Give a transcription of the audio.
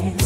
there.